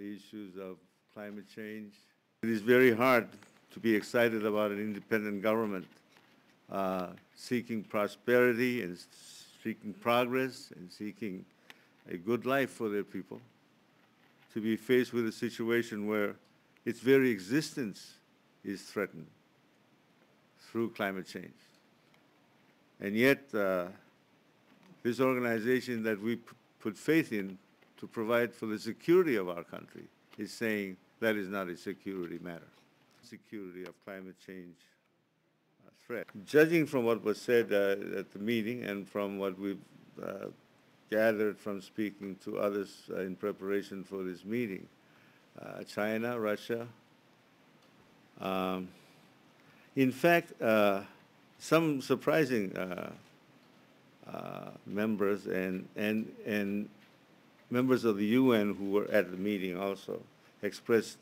the issues of climate change. It is very hard to be excited about an independent government uh, seeking prosperity and seeking progress and seeking a good life for their people to be faced with a situation where its very existence is threatened through climate change. And yet, uh, this organization that we put faith in to provide for the security of our country is saying that is not a security matter. Security of climate change uh, threat. Judging from what was said uh, at the meeting and from what we've uh, gathered from speaking to others uh, in preparation for this meeting, uh, China, Russia, um, in fact, uh, some surprising members and, and, and members of the UN who were at the meeting also expressed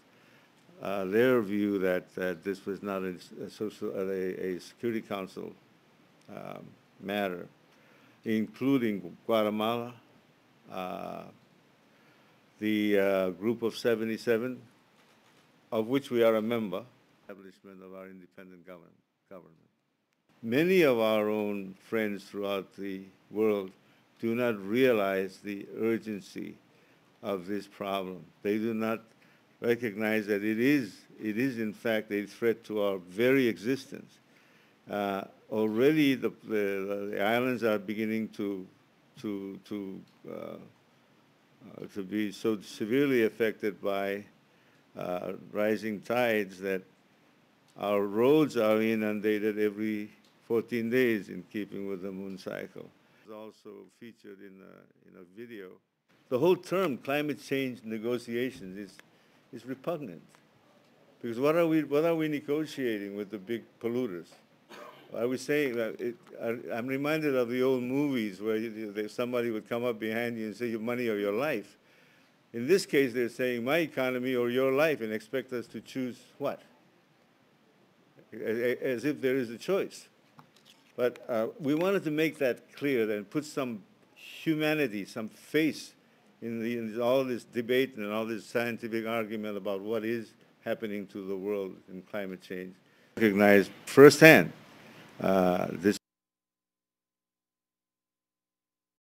uh, their view that, that this was not a, a social, a, a, Security Council um, matter, including Guatemala, uh, the uh, Group of 77, of which we are a member, establishment of our independent government. government. Many of our own friends throughout the world do not realize the urgency of this problem. They do not recognize that it is, it is in fact a threat to our very existence. Uh, already the, the, the, islands are beginning to, to, to, uh, uh, to be so severely affected by uh, rising tides that our roads are inundated every 14 days in keeping with the moon cycle also featured in a, in a video. The whole term climate change negotiations is, is repugnant. Because what are, we, what are we negotiating with the big polluters? I was saying that it, I, am reminded of the old movies where you, somebody would come up behind you and say your money or your life. In this case, they're saying my economy or your life and expect us to choose what? As if there is a choice. But uh, we wanted to make that clear and put some humanity, some face in, the, in all this debate and all this scientific argument about what is happening to the world in climate change. Recognize firsthand uh, this